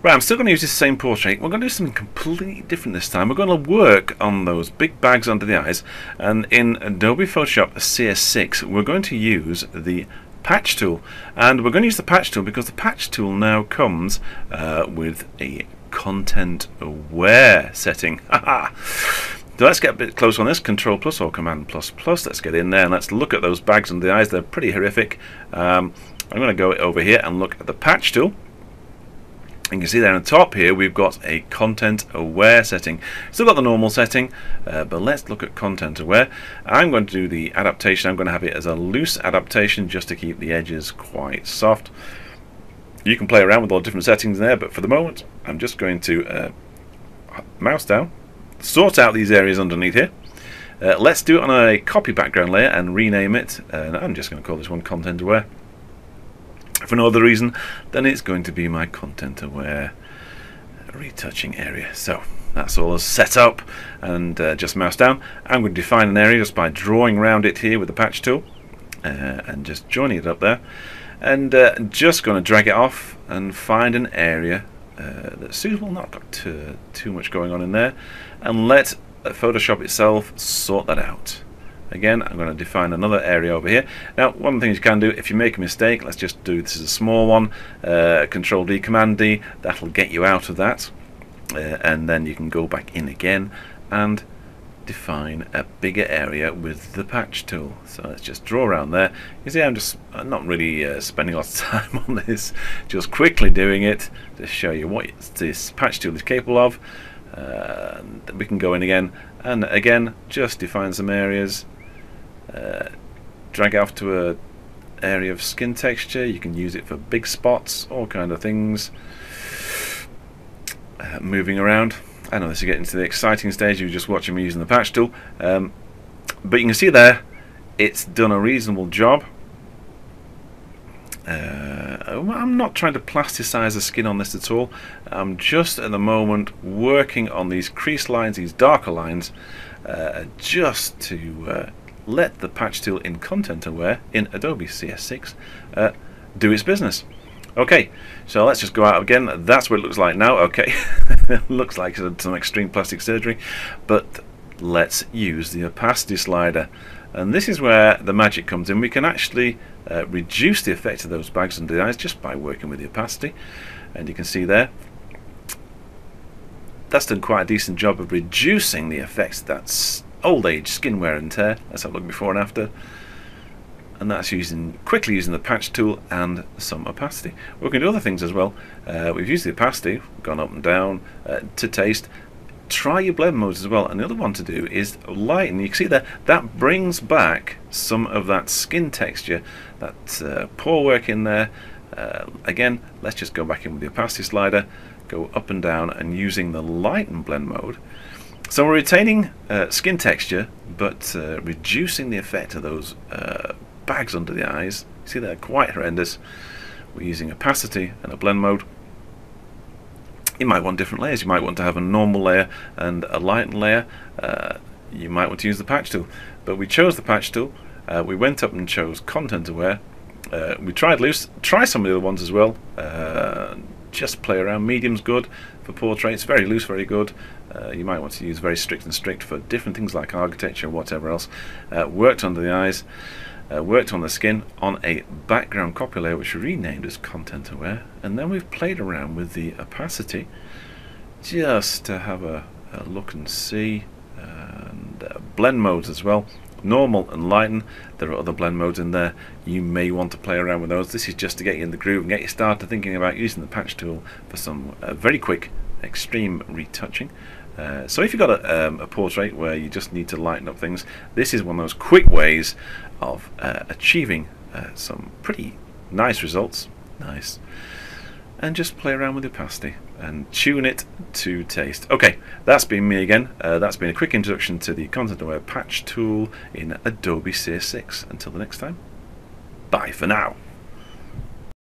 Right, I'm still going to use this same portrait. We're going to do something completely different this time. We're going to work on those big bags under the eyes. And in Adobe Photoshop CS6, we're going to use the patch tool. And we're going to use the patch tool because the patch tool now comes uh, with a content aware setting. So let's get a bit closer on this. Control plus or Command plus plus. Let's get in there and let's look at those bags under the eyes. They're pretty horrific. Um, I'm going to go over here and look at the patch tool. You can see there on the top here we've got a content aware setting. Still got the normal setting, uh, but let's look at content aware. I'm going to do the adaptation. I'm going to have it as a loose adaptation just to keep the edges quite soft. You can play around with all different settings there, but for the moment I'm just going to uh, mouse down, sort out these areas underneath here. Uh, let's do it on a copy background layer and rename it. And I'm just going to call this one content aware for no other reason than it's going to be my content aware retouching area. So that's all set up and uh, just mouse down. I'm going to define an area just by drawing around it here with the patch tool uh, and just joining it up there and uh, just going to drag it off and find an area uh, that's suitable, not got too, too much going on in there and let Photoshop itself sort that out. Again, I'm going to define another area over here. Now, one of the things you can do, if you make a mistake, let's just do, this is a small one, uh, Control D, Command D, that'll get you out of that. Uh, and then you can go back in again and define a bigger area with the patch tool. So let's just draw around there. You see I'm just I'm not really uh, spending a lot of time on this, just quickly doing it to show you what this patch tool is capable of. Uh, we can go in again and again just define some areas uh, drag it off to a area of skin texture. You can use it for big spots all kind of things. Uh, moving around. I know this is getting to the exciting stage you're just watching me using the patch tool um, but you can see there it's done a reasonable job. Uh, I'm not trying to plasticize the skin on this at all. I'm just at the moment working on these crease lines these darker lines uh, just to uh, let the patch tool in Content Aware in Adobe CS6 uh, do its business. Okay, so let's just go out again. That's what it looks like now. Okay, looks like some extreme plastic surgery, but let's use the opacity slider. And this is where the magic comes in. We can actually uh, reduce the effect of those bags under the eyes just by working with the opacity. And you can see there, that's done quite a decent job of reducing the effects that's old age skin wear and tear. Let's have a look before and after. And that's using quickly using the patch tool and some opacity. We can do other things as well. Uh, we've used the opacity, gone up and down uh, to taste. Try your blend modes as well. And the other one to do is lighten. You can see there that brings back some of that skin texture, that uh, pore work in there. Uh, again, let's just go back in with the opacity slider, go up and down, and using the lighten blend mode so we're retaining uh, skin texture, but uh, reducing the effect of those uh, bags under the eyes. You See, they're quite horrendous. We're using opacity and a blend mode. You might want different layers. You might want to have a normal layer and a light layer. Uh, you might want to use the patch tool. But we chose the patch tool. Uh, we went up and chose content aware. Uh, we tried loose. Try some of the other ones as well just play around. Medium's good for portraits, very loose, very good. Uh, you might want to use very strict and strict for different things like architecture whatever else. Uh, worked under the eyes, uh, worked on the skin on a background copy layer which we renamed as Content Aware, and then we've played around with the opacity just to have a, a look and see, and uh, blend modes as well normal and lighten there are other blend modes in there. You may want to play around with those. This is just to get you in the groove and get you started thinking about using the patch tool for some uh, very quick extreme retouching. Uh, so if you've got a, um, a, portrait where you just need to lighten up things this is one of those quick ways of uh, achieving uh, some pretty nice results. Nice and just play around with the opacity and tune it to taste. Okay, that's been me again. Uh, that's been a quick introduction to the Content Aware Patch tool in Adobe CS6. Until the next time, bye for now.